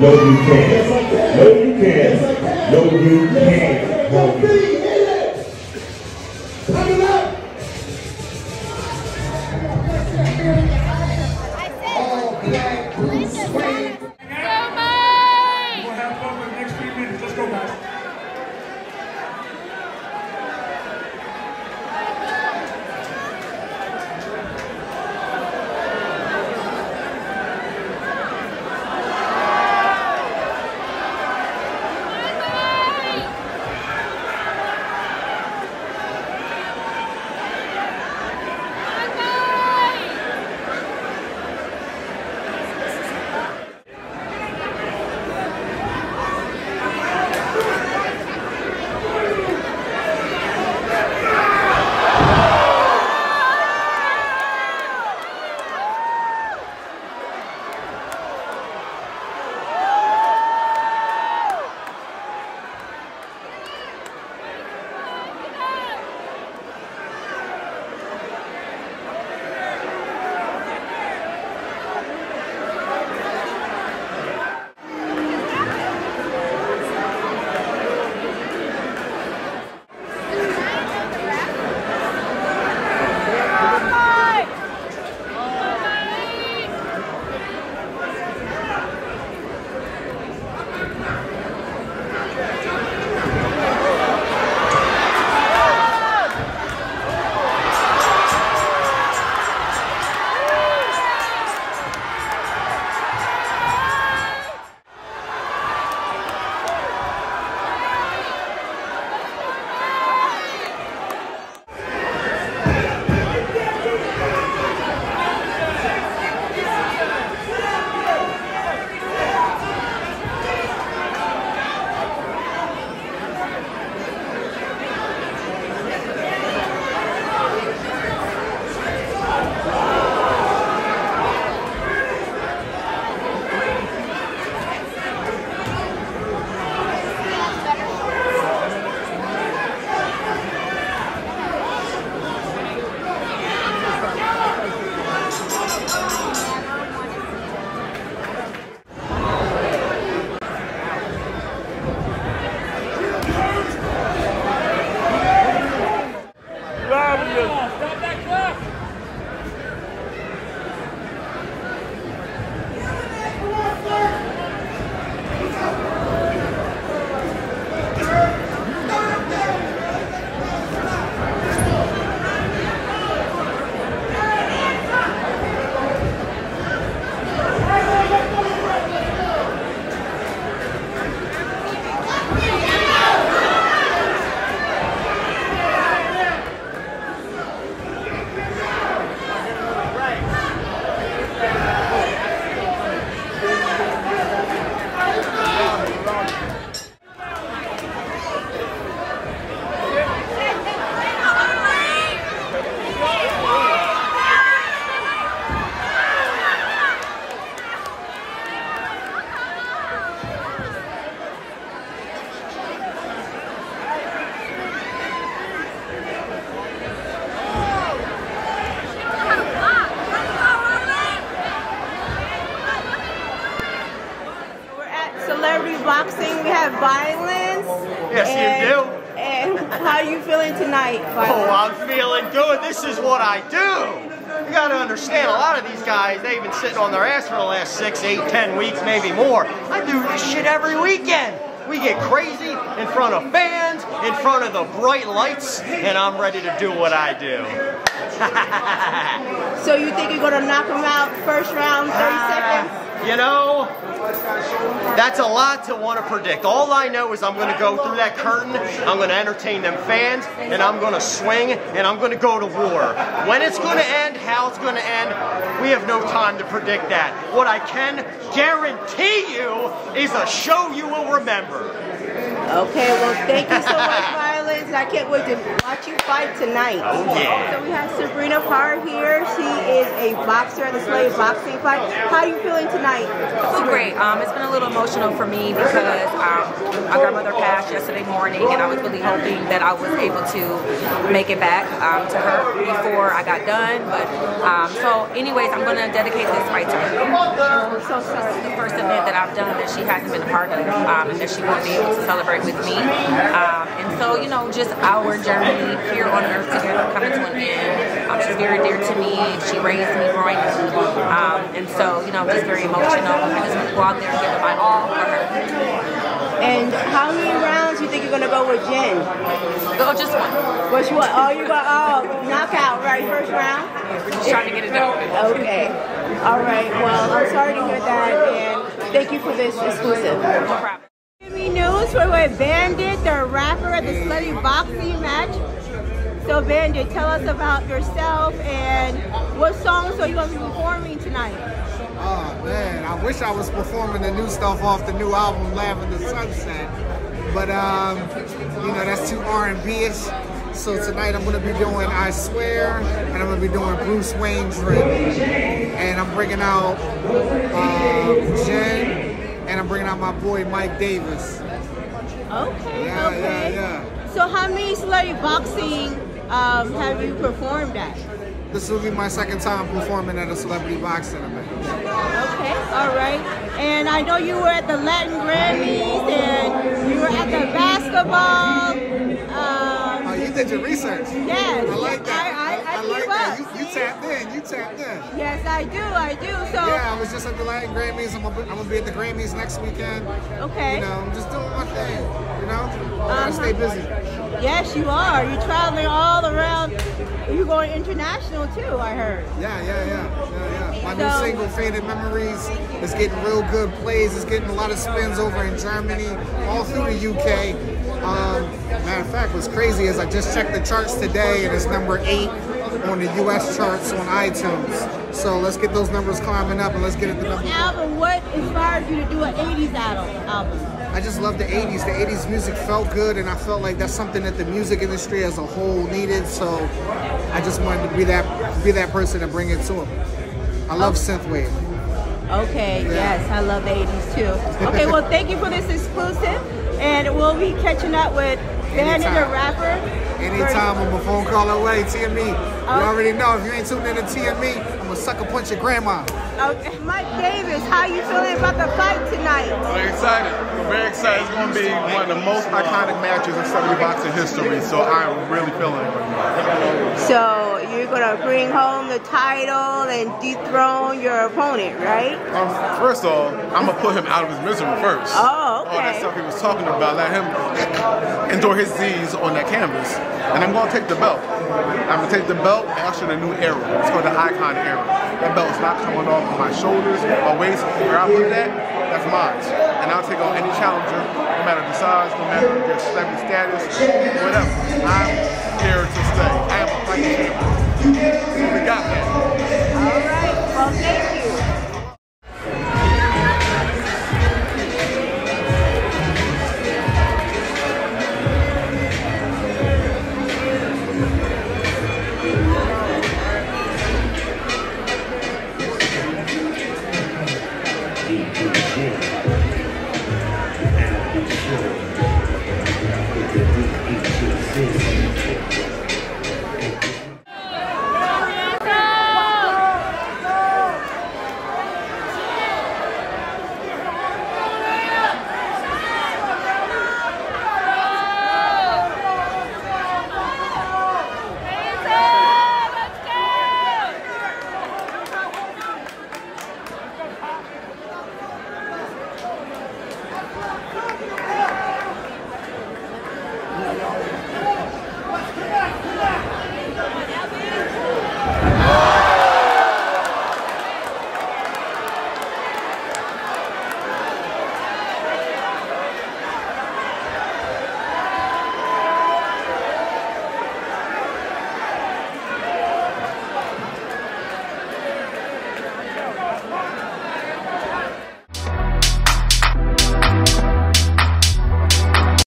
No, you can't. No, you can't. No, you can't. No, you can't. Oh, I'm feeling good. This is what I do. You got to understand, a lot of these guys, they've been sitting on their ass for the last six, eight, ten weeks, maybe more. I do this shit every weekend. We get crazy in front of fans, in front of the bright lights, and I'm ready to do what I do. so you think you're going to knock them out first round, 30 uh, seconds? You know, that's a lot to want to predict. All I know is I'm going to go through that curtain, I'm going to entertain them fans, and I'm going to swing, and I'm going to go to war. When it's going to end, how it's going to end, we have no time to predict that. What I can guarantee you is a show you will remember. Okay, well, thank you so much, Violence. I can't wait to watch you fight tonight. Oh, yeah. So we have Sabrina Parr here. She is a boxer at the Slave Boxing Fight. How are you feeling tonight? I feel great. Um, it's been a little emotional for me because um, my grandmother passed yesterday morning, and I was really hoping that I was able to make it back um, to her before I got done. But um, so, anyways, I'm going to dedicate this fight to her. Oh, so sorry. This is the first event that I've done that she hasn't been a part of, um, and that she won't be able to celebrate with me. Um, and so, you know, just our journey here on earth together coming to an end. Um, she's very dear to me. She raised me growing up. Um, and so, you know, I'm just very emotional. I just want to go out there and give it my all for her. And how many rounds do you think you're gonna go with Jenn? Go just one. Which one? Oh, you got oh knockout right first round. We're just trying to get it done. Okay. All right. Well, I'm sorry to hear that, and thank you for this exclusive. No problem news for with Bandit, the rapper at the Slutty Boxing match. So Bandit, tell us about yourself and what songs are you going to be performing tonight? Oh man, I wish I was performing the new stuff off the new album Lavender Sunset. But um, you know, that's too R&B-ish. So tonight I'm gonna be doing I Swear, and I'm gonna be doing Bruce Wayne Drip. And I'm bringing out uh, Jen, and I'm bringing out my boy Mike Davis. Okay, yeah, okay. Yeah, yeah. So how many celebrity boxing um, have you performed at? This will be my second time performing at a celebrity boxing event. Okay, all right. And I know you were at the Latin Grammys and you were at the basketball. Um, oh, you did your research. Yes. I like that. I, I, I, I like that. You, you, tapped in. You tapped in. Yes, I do. I do. So. Yeah, I was just at the Latin Grammys. I'm gonna, I'm gonna be at the Grammys next weekend. Okay. You know, I'm just doing my thing. You know, I gotta uh-huh. stay busy. Yes, you are. You're traveling all around. You're going international too. I heard. Yeah, yeah, yeah, yeah, yeah. My so, new single, "Faded Memories," is getting real good plays. It's getting a lot of spins over in Germany, all through the UK. Um, matter of fact, what's crazy is I just checked the charts today, and it's number eight on the U.S. charts on iTunes. So let's get those numbers climbing up and let's get it to number. Album, what inspired you to do an '80s album? I just love the 80s. The 80s music felt good, and I felt like that's something that the music industry as a whole needed. So I just wanted to be that be that person to bring it to them. I love oh. synthwave. Okay, yeah. yes, I love the 80s too. Okay, well, thank you for this exclusive, and we'll be catching up with Bandit, the rapper. Anytime I'm a phone call away, TME. You already know if you ain't tuned in to TME, I'm gonna sucker punch your grandma. Okay. Mike Davis, how you feeling about the fight tonight? Very excited. I'm very excited. It's going to be one of the most iconic matches in celebrity boxing history. So I'm really feeling it. So you're gonna bring home the title and dethrone your opponent, right? Um, first all, I'm gonna put him out of his misery first. Oh, All that stuff he was talking about, let him enjoy his Z's on that canvas. And I'm gonna take the belt. I'm gonna take the belt and usher in a new era. It's called the Icon era. That belt's not coming off of my shoulders my waist. Where I put it at, that's mine. And I'll take on any challenger, no matter the size, no matter their celebrity status, whatever. I'm here to stay. I am a fighting champion. So we got that. All right. Well, thank you.